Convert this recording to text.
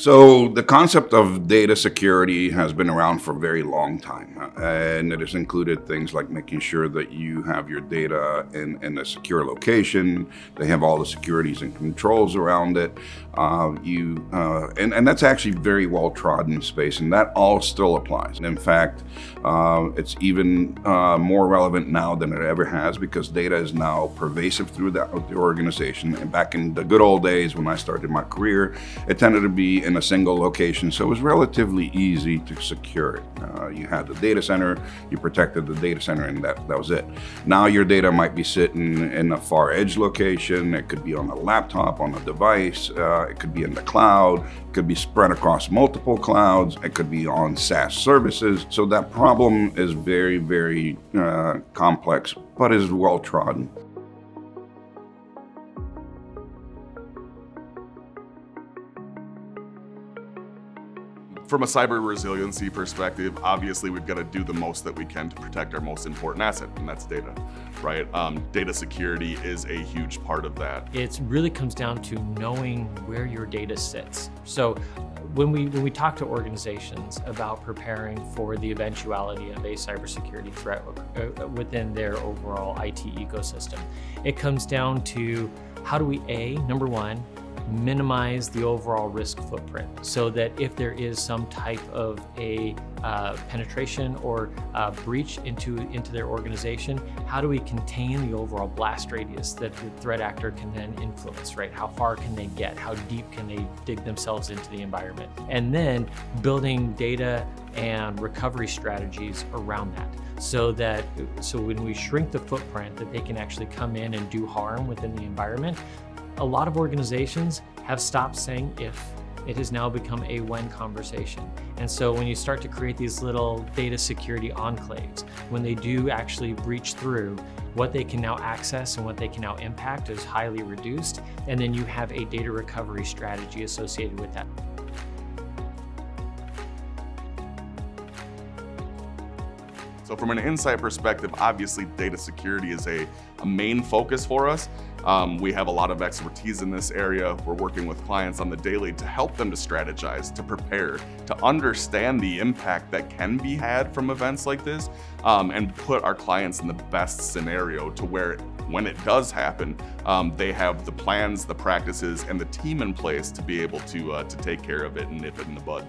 So the concept of data security has been around for a very long time, uh, and it has included things like making sure that you have your data in, in a secure location. They have all the securities and controls around it. Uh, you uh, and, and that's actually very well trodden space, and that all still applies. And in fact, uh, it's even uh, more relevant now than it ever has because data is now pervasive through the, the organization. And back in the good old days when I started my career, it tended to be in a single location, so it was relatively easy to secure it. Uh, you had the data center, you protected the data center, and that, that was it. Now your data might be sitting in a far edge location, it could be on a laptop, on a device, uh, it could be in the cloud, it could be spread across multiple clouds, it could be on SaaS services. So that problem is very, very uh, complex, but is well trodden. From a cyber resiliency perspective, obviously we've got to do the most that we can to protect our most important asset, and that's data, right? Um, data security is a huge part of that. It really comes down to knowing where your data sits. So when we when we talk to organizations about preparing for the eventuality of a cybersecurity threat uh, within their overall IT ecosystem, it comes down to how do we a number one minimize the overall risk footprint so that if there is some type of a uh, penetration or uh, breach into, into their organization, how do we contain the overall blast radius that the threat actor can then influence, right? How far can they get? How deep can they dig themselves into the environment? And then building data and recovery strategies around that so that so when we shrink the footprint that they can actually come in and do harm within the environment a lot of organizations have stopped saying if. It has now become a when conversation. And so when you start to create these little data security enclaves, when they do actually breach through, what they can now access and what they can now impact is highly reduced. And then you have a data recovery strategy associated with that. So from an insight perspective, obviously data security is a, a main focus for us. Um, we have a lot of expertise in this area. We're working with clients on the daily to help them to strategize, to prepare, to understand the impact that can be had from events like this, um, and put our clients in the best scenario to where when it does happen, um, they have the plans, the practices, and the team in place to be able to, uh, to take care of it and nip it in the bud.